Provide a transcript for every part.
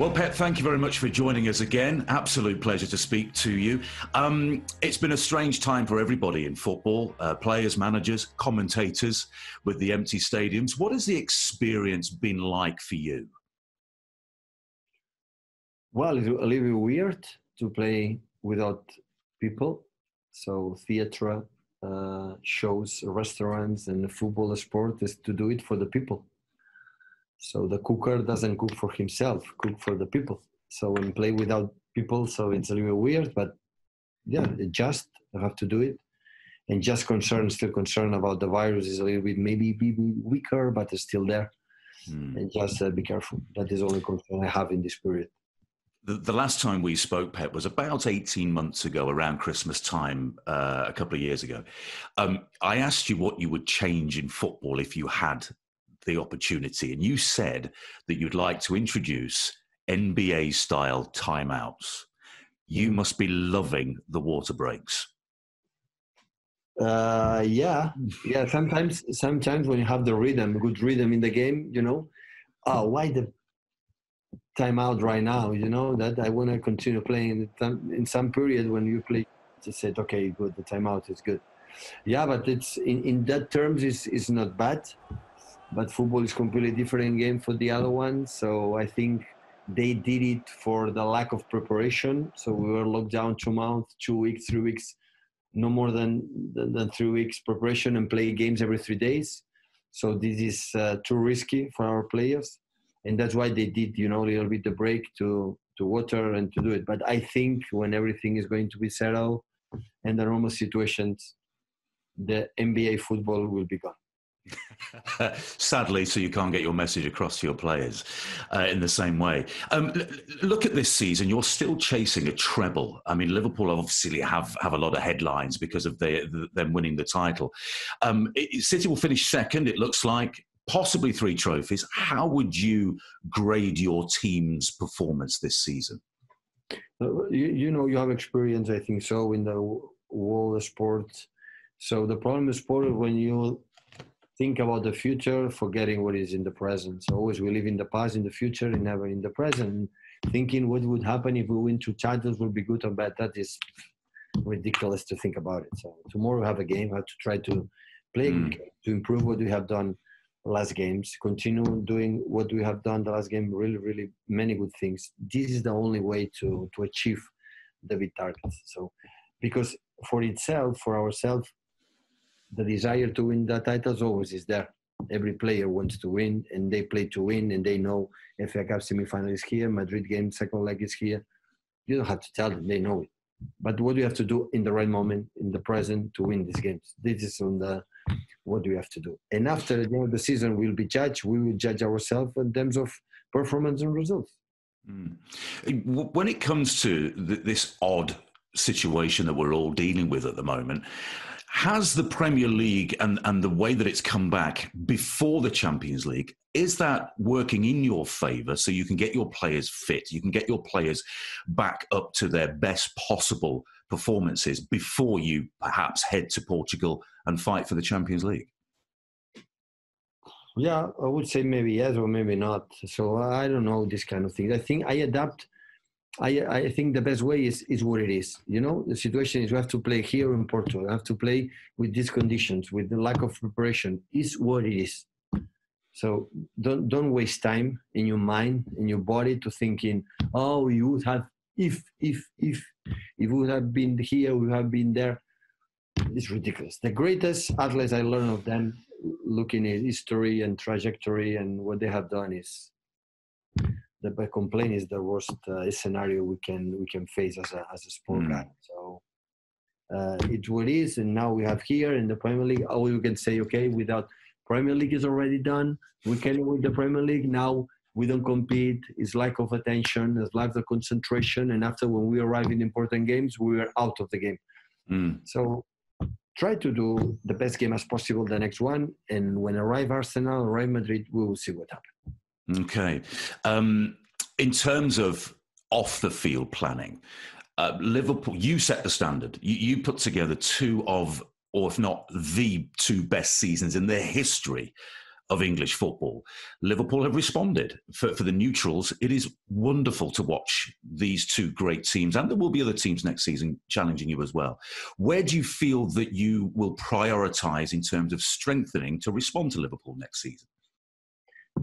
Well, Pep, thank you very much for joining us again. Absolute pleasure to speak to you. Um, it's been a strange time for everybody in football uh, players, managers, commentators with the empty stadiums. What has the experience been like for you? Well, it's a little bit weird to play without people. So, theatre, uh, shows, restaurants, and football sport is to do it for the people. So the cooker doesn't cook for himself, cook for the people. So when play without people, so it's a little weird, but yeah, just have to do it. And just concern, still concerned about the virus is a little bit maybe be weaker, but it's still there. Mm. And just uh, be careful. That is only concern I have in this period. The, the, last time we spoke, Pep, was about 18 months ago, around Christmas time, uh, a couple of years ago. Um, I asked you what you would change in football if you had the opportunity, and you said that you'd like to introduce NBA style timeouts. You mm. must be loving the water breaks. Uh, yeah, yeah. Sometimes, sometimes when you have the rhythm, good rhythm in the game, you know, oh, why the timeout right now? You know that I want to continue playing in some period when you play. Just said, okay, good. The timeout is good. Yeah, but it's in, in that terms is is not bad but football is completely different game for the other one. So I think they did it for the lack of preparation. So we were locked down two months, two weeks, three weeks, no more than, than, than three weeks preparation and play games every three days. So this is uh, too risky for our players. And that's why they did, you know, a little bit the break to, to water and to do it. But I think when everything is going to be settled and the normal situations, the NBA football will be gone. Sadly, so you can't get your message across to your players uh, in the same way. Um, l- look at this season; you're still chasing a treble. I mean, Liverpool obviously have, have a lot of headlines because of the, them winning the title. Um, it, City will finish second. It looks like possibly three trophies. How would you grade your team's performance this season? Uh, you, you know, you have experience, I think so, in the world of sport. So the problem is sport when you think about the future, forgetting what is in the present. So always we live in the past, in the future, and never in the present. Thinking what would happen if we win two titles would be good or bad. That is ridiculous to think about it. So tomorrow we have a game. I have to try to play mm. to improve what we have done last games. Continue doing what we have done the last game. Really, really many good things. This is the only way to to achieve the big targets. So because for itself, for ourselves, the desire to win the titles always is there. Every player wants to win, and they play to win, and they know FA Cup semi-final is here, Madrid game second leg is here. You don't have to tell them; they know it. But what do you have to do in the right moment, in the present, to win these games? This is on the what do we have to do. And after the end of the season, we'll be judged. We will judge ourselves in terms of performance and results. Mm. When it comes to this odd situation that we're all dealing with at the moment, has the Premier League and, and the way that it's come back before the Champions League, is that working in your favour so you can get your players fit, you can get your players back up to their best possible performances before you perhaps head to Portugal and fight for the Champions League? Yeah, I would say maybe yes or maybe not. So I don't know this kind of thing. I think I adapt I, I think the best way is, is what it is. You know, the situation is we have to play here in Porto. We have to play with these conditions, with the lack of preparation. Is what it is. So don't don't waste time in your mind, in your body, to thinking, oh, you would have if if if if we would have been here, we have been there. It's ridiculous. The greatest athletes I learned of them, looking at history and trajectory and what they have done, is the complaint is the worst uh, scenario we can we can face as a as a sport mm. guy. So uh, it's what it is, and now we have here in the Premier League. Oh, we can say okay, without Premier League is already done. We can win the Premier League now. We don't compete. It's lack of attention. It's lack of concentration. And after when we arrive in important games, we are out of the game. Mm. So try to do the best game as possible the next one. And when arrive Arsenal, arrive Madrid, we will see what happens. Okay. Um, in terms of off the field planning, uh, Liverpool, you set the standard. You, you, put together two of, or if not the two best seasons in the history of English football. Liverpool have responded. For, for the neutrals, it is wonderful to watch these two great teams, and there will be other teams next season challenging you as well. Where do you feel that you will prioritise in terms of strengthening to respond to Liverpool next season?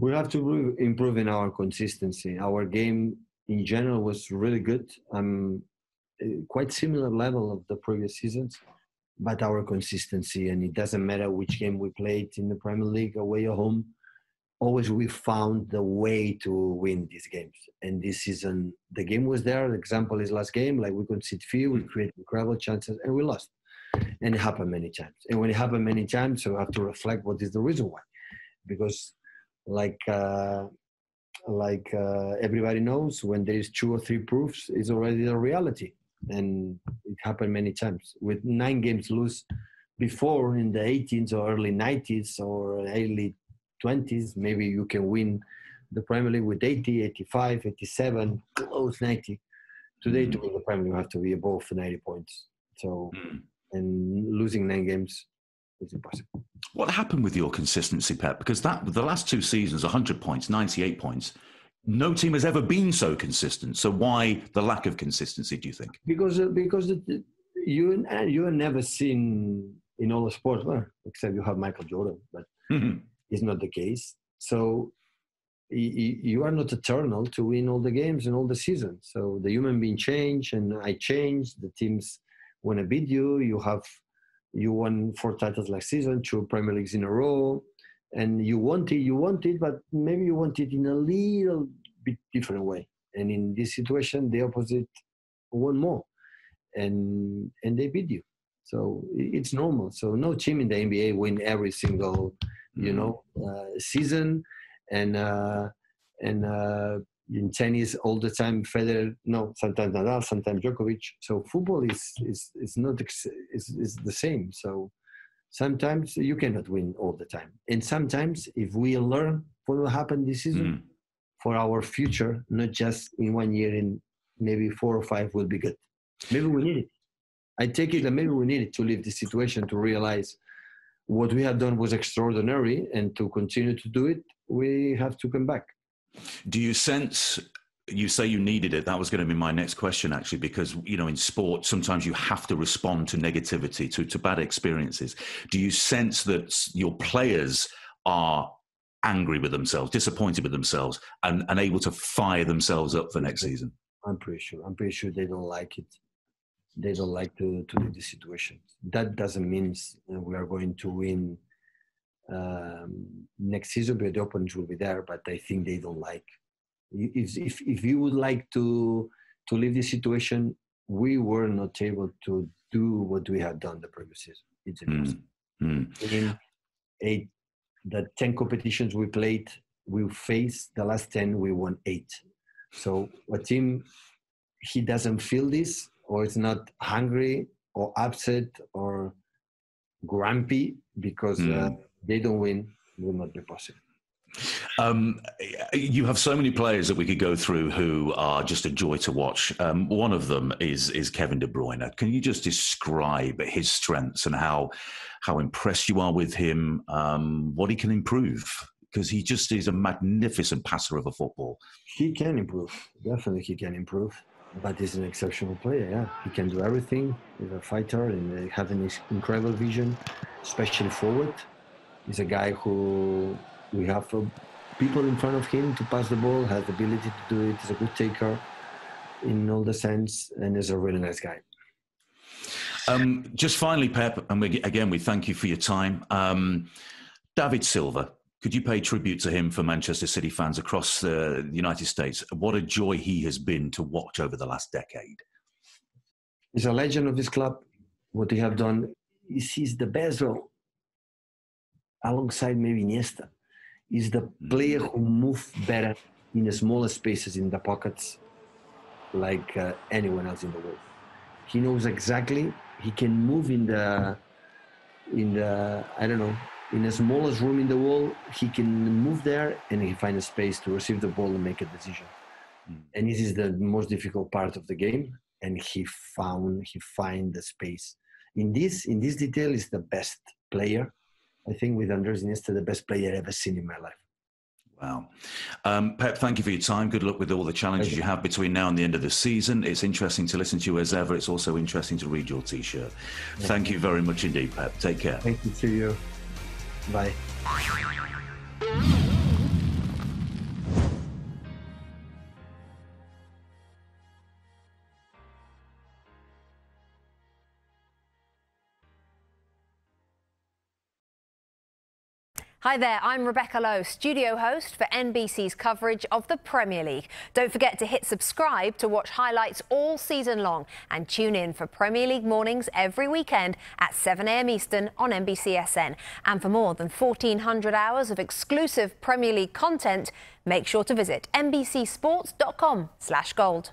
We have to improve in our consistency. Our game in general was really good. Um, quite similar level of the previous seasons but our consistency and it doesn't matter which game we played in the Premier League away or home always we found the way to win these games. And this season the game was there. The example is last game like we conceded few we created incredible chances and we lost. And it happened many times. And when it happened many times so we have to reflect what is the reason why. Because like uh, like uh, everybody knows when there is two or three proofs it's already a reality and it happened many times with nine games lose before in the 18s or early 90s or early 20s maybe you can win the Premier League with 80 85 87 close 90 today mm. to win the Premier League you have to be above 90 points so mm. and losing nine games is impossible what happened with your consistency pep because that the last two seasons 100 points 98 points no team has ever been so consistent. So why the lack of consistency? Do you think? Because uh, because you uh, you have never seen in all the sports, well, except you have Michael Jordan, but mm-hmm. it's not the case. So you are not eternal to win all the games and all the seasons. So the human being change, and I change. The teams want to beat you. You have you won four titles last season, two Premier Leagues in a row and you want it, you want it, but maybe you want it in a little bit different way. And in this situation, the opposite want more, and and they beat you. So it's normal. So no team in the NBA win every single, you mm-hmm. know, uh, season, and uh, and uh, in tennis all the time Federer, no, sometimes Nadal, sometimes Djokovic. So football is is is not is is the same. So sometimes you cannot win all the time and sometimes if we learn what will happen this season mm. for our future not just in one year in maybe four or five will be good maybe we need it i take it that maybe we need it to leave this situation to realize what we have done was extraordinary and to continue to do it we have to come back do you sense you say you needed it. That was going to be my next question, actually, because you know, in sport, sometimes you have to respond to negativity, to to bad experiences. Do you sense that your players are angry with themselves, disappointed with themselves, and, and able to fire themselves up for next season? I'm pretty sure. I'm pretty sure they don't like it. They don't like to to the situation. That doesn't mean uh, we are going to win um, next season, but the opponents will be there. But I think they don't like if, if, if you would like to to leave this situation, we were not able to do what we had done the previous season. It's hmm. impossible. Mm. In eight, the ten competitions we played, we faced the last ten, we won eight. So a team, he doesn't feel this, or it's not hungry or upset or grumpy because mm. uh, they don't win, will not be possible. Um, you have so many players that we could go through who are just a joy to watch. Um, one of them is is Kevin De Bruyne. Can you just describe his strengths and how how impressed you are with him? Um, what he can improve because he just is a magnificent passer of a football. He can improve. Definitely, he can improve. But he's an exceptional player. Yeah, he can do everything. He's a fighter and having incredible vision, especially forward. He's a guy who we have people in front of him to pass the ball, has the ability to do it. He's a good taker in all the sense, and is a really nice guy. Um, just finally, Pep, and we, again, we thank you for your time. Um, David Silva, could you pay tribute to him for Manchester City fans across the United States? What a joy he has been to watch over the last decade. He's a legend of this club. What he have done is he's the best role alongside maybe Iniesta is the player who moves better in the smaller spaces in the pockets like uh, anyone else in the world. He knows exactly. He can move in the in the I don't know in the smallest room in the world, He can move there and he find a space to receive the ball and make a decision. Mm. And this is the most difficult part of the game. And he found he find the space. In this in this detail is the best player I think with Andres Iniesta, the best player I've ever seen in my life. Wow. Um, Pep, thank you for your time. Good luck with all the challenges you have between now and the end of the season. It's interesting to listen to you as ever. It's also interesting to read your t shirt. Thank you very much indeed, Pep. Take care. Thank you to you. Bye. Hi there, I'm Rebecca Lowe, studio host for NBC's coverage of the Premier League. Don't forget to hit subscribe to watch highlights all season long and tune in for Premier League mornings every weekend at 7am Eastern on NBCSN. And for more than 1,400 hours of exclusive Premier League content, make sure to visit nbcsports.com slash gold.